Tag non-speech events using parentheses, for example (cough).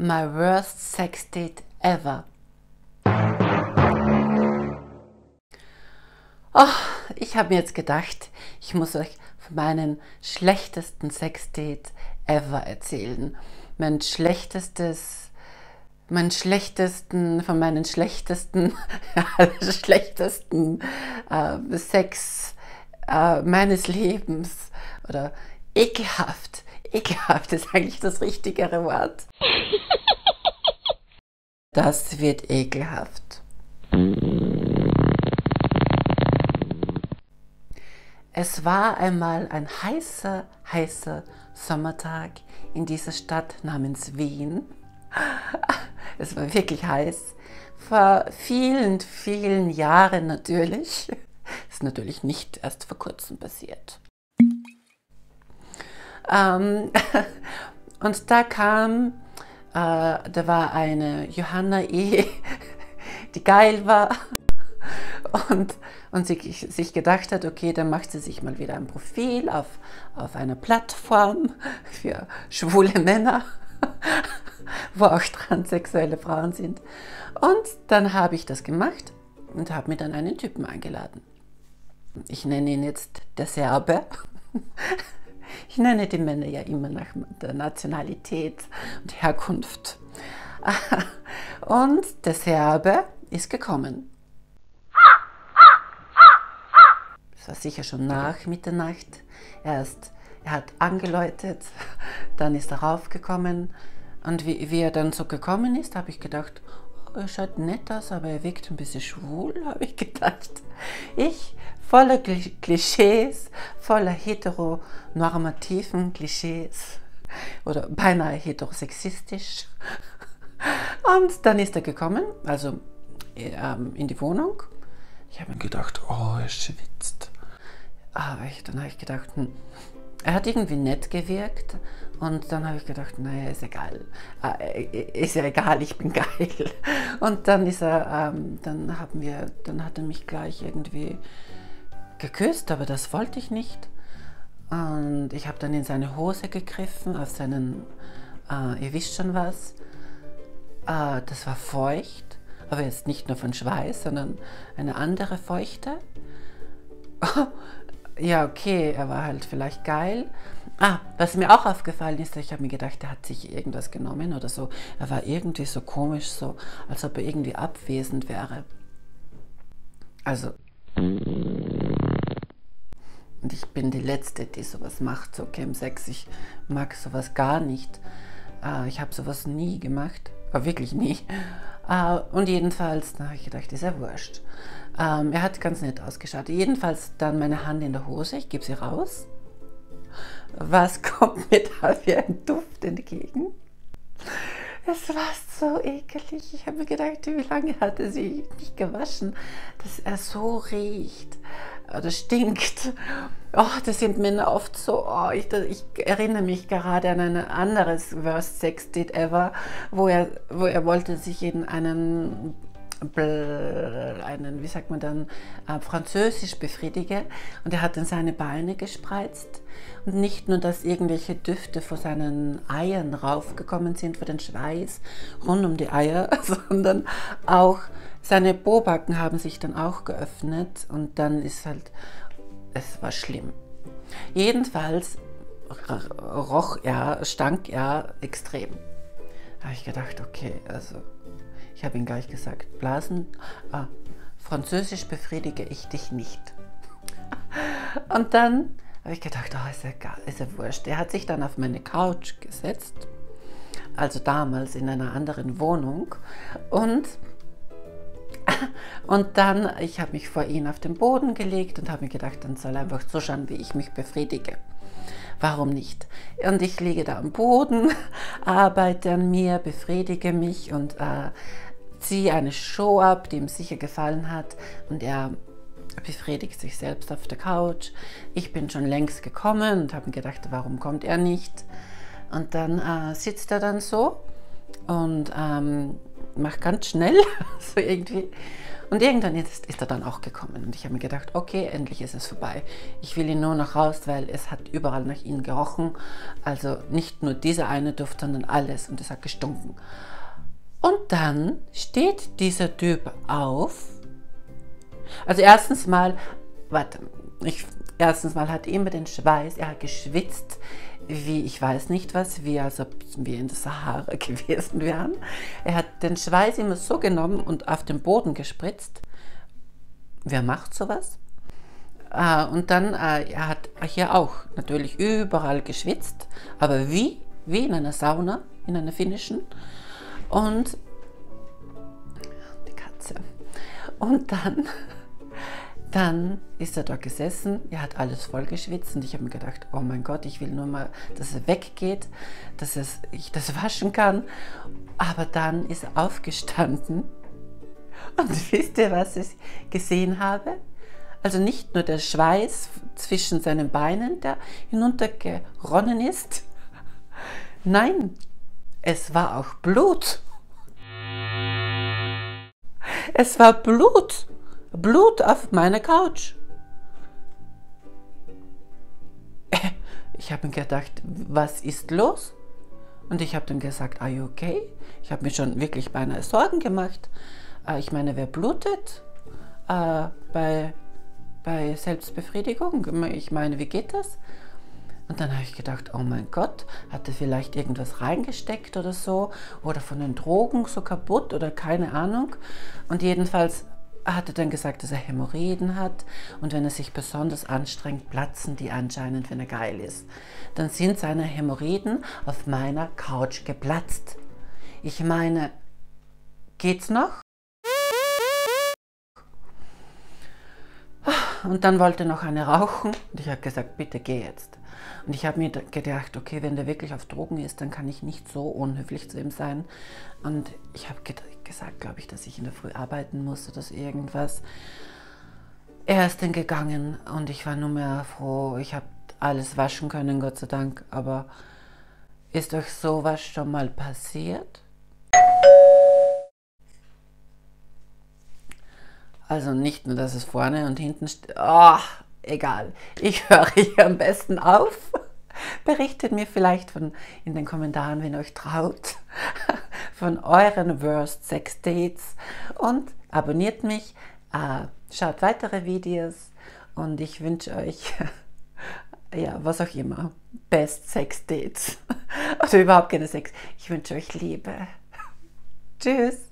My worst sex date ever. Oh, ich habe mir jetzt gedacht, ich muss euch von meinem schlechtesten Sexdate ever erzählen. Mein schlechtestes, mein schlechtesten, von meinen schlechtesten, (laughs) schlechtesten äh, Sex äh, meines Lebens oder ekelhaft. Ekelhaft ist eigentlich das richtigere Wort. Das wird ekelhaft. Es war einmal ein heißer, heißer Sommertag in dieser Stadt namens Wien. (laughs) Es war wirklich heiß. Vor vielen, vielen Jahren natürlich. (laughs) Ist natürlich nicht erst vor kurzem passiert. Ähm, (laughs) und da kam, äh, da war eine Johanna E., (laughs) die geil war (laughs) und, und sie sich gedacht hat, okay, dann macht sie sich mal wieder ein Profil auf, auf einer Plattform für schwule Männer, wo auch transsexuelle Frauen sind. Und dann habe ich das gemacht und habe mir dann einen Typen eingeladen. Ich nenne ihn jetzt der Serbe. Ich nenne die Männer ja immer nach der Nationalität und Herkunft. (laughs) Und der Serbe ist gekommen. Es war sicher schon nach Mitternacht. Erst, er hat angeläutet, dann ist er raufgekommen. Und wie, wie er dann so gekommen ist, habe ich gedacht, er schaut nett aus, aber er wirkt ein bisschen schwul, (laughs) habe ich gedacht. Ich voller Klischees, voller heteronormativen Klischees oder beinahe heterosexistisch. (laughs) Und dann ist er gekommen, also ähm, in die Wohnung. Ich habe mir gedacht, oh, er schwitzt. Aber ich, dann habe ich gedacht, hm, er hat irgendwie nett gewirkt und dann habe ich gedacht, naja, ist egal. Äh, ist ja egal, ich bin (laughs) geil. Und dann ist er, ähm, dann haben wir, dann hat er mich gleich irgendwie geküsst, aber das wollte ich nicht. Und ich habe dann in seine Hose gegriffen, auf seinen, äh, ihr wisst schon was. Äh, das war feucht, aber jetzt nicht nur von Schweiß, sondern eine andere Feuchte. (laughs) ja, okay, er war halt vielleicht geil. Ah, was mir auch aufgefallen ist, ich habe mir gedacht, er hat sich irgendwas genommen oder so. Er war irgendwie so komisch, so als ob er irgendwie abwesend wäre. Also und ich bin die Letzte, die sowas macht, so Chemsex. Ich mag sowas gar nicht. Äh, ich habe sowas nie gemacht, aber wirklich nie. Äh, und jedenfalls, da habe ich gedacht, ist ja wurscht. Ähm, er hat ganz nett ausgeschaut. Jedenfalls dann meine Hand in der Hose, ich gebe sie raus. Was kommt mir da für ein Duft entgegen? Es war so ekelig. Ich habe mir gedacht, wie lange hatte sie nicht gewaschen, dass er so riecht oder stinkt. Oh, das sind Männer oft so. Oh, ich, ich, erinnere mich gerade an ein anderes Worst Sex Date Ever, wo er, wo er wollte sich in einen einen, wie sagt man dann, äh, französisch befriedige und er hat dann seine Beine gespreizt und nicht nur, dass irgendwelche Düfte vor seinen Eiern raufgekommen sind, vor den Schweiß rund um die Eier, (laughs) sondern auch seine Bobacken haben sich dann auch geöffnet und dann ist halt, es war schlimm. Jedenfalls roch er, stank er extrem. Da habe ich gedacht, okay, also ich habe ihm gleich gesagt, Blasen, ah, Französisch befriedige ich dich nicht. (laughs) Und dann habe ich gedacht, oh, ist, ja, ist ja wurscht. Er hat sich dann auf meine Couch gesetzt, also damals in einer anderen Wohnung und (laughs) und dann, ich habe mich vor ihn auf den Boden gelegt und habe mir gedacht, dann soll er einfach zuschauen, wie ich mich befriedige. Warum nicht? Und ich liege da am Boden, (laughs) arbeite an mir, befriedige mich und äh, ziehe eine Show ab, die ihm sicher gefallen hat. Und er befriedigt sich selbst auf der Couch. Ich bin schon längst gekommen und habe gedacht, warum kommt er nicht? Und dann äh, sitzt er dann so und ähm, macht ganz schnell, (laughs) so irgendwie. Und irgendwann ist, ist er dann auch gekommen und ich habe mir gedacht, okay, endlich ist es vorbei. Ich will ihn nur noch raus, weil es hat überall nach ihm gerochen. Also nicht nur dieser eine Duft, sondern alles und es hat gestunken. Und dann steht dieser Typ auf. Also erstens mal, warte, ich, erstens mal hat immer den Schweiß, er hat geschwitzt, wie ich weiß nicht was, wie als ob wir in der Sahara (laughs) gewesen wären. Er hat den Schweiß immer so genommen und auf den Boden gespritzt. Wer macht sowas? Äh, und dann, äh, er hat hier auch natürlich überall geschwitzt, aber wie? Wie in einer Sauna, in einer finnischen. Und die Katze. Und dann dann ist er da gesessen, er hat alles vollgeschwitzt und ich habe mir gedacht, oh mein Gott, ich will nur mal, dass er weggeht, dass es, ich das waschen kann. Aber dann ist er aufgestanden und (laughs) wisst ihr, was ich gesehen habe? Also nicht nur der Schweiß zwischen seinen Beinen, der hinuntergeronnen ist, nein, es war auch Blut. Es war Blut. Blut auf meiner Couch. Ich habe mir gedacht, was ist los? Und ich habe dann gesagt, are you okay? Ich habe mir schon wirklich beinahe Sorgen gemacht. Äh, ich meine, wer blutet äh, bei, bei Selbstbefriedigung? Ich meine, wie geht das? Und dann habe ich gedacht, oh mein Gott, hat er vielleicht irgendwas reingesteckt oder so? Oder von den Drogen so kaputt oder keine Ahnung. Und jedenfalls er hatte dann gesagt, dass er Hämorrhoiden hat und wenn er sich besonders anstrengt, platzen die anscheinend, wenn er geil ist. Dann sind seine Hämorrhoiden auf meiner Couch geplatzt. Ich meine, geht's noch? Und dann wollte noch eine rauchen und ich habe gesagt, bitte geh jetzt. Und ich habe mir gedacht, okay, wenn der wirklich auf Drogen ist, dann kann ich nicht so unhöflich zu ihm sein. Und ich habe gesagt, glaube ich, dass ich in der Früh arbeiten muss oder irgendwas. Er ist dann gegangen und ich war nur mehr froh. Ich habe alles waschen können, Gott sei Dank. Aber ist euch sowas schon mal passiert? Also nicht nur, dass es vorne und hinten steht. Oh, egal. Ich höre hier am besten auf. Berichtet mir vielleicht von, in den Kommentaren, wenn euch traut, (laughs) von euren Worst Sex Dates und abonniert mich, äh, schaut weitere Videos und ich wünsche euch, (laughs) ja, was auch immer, Best Sex Dates (laughs) oder überhaupt keine Sex. Ich wünsche euch Liebe. Tschüss.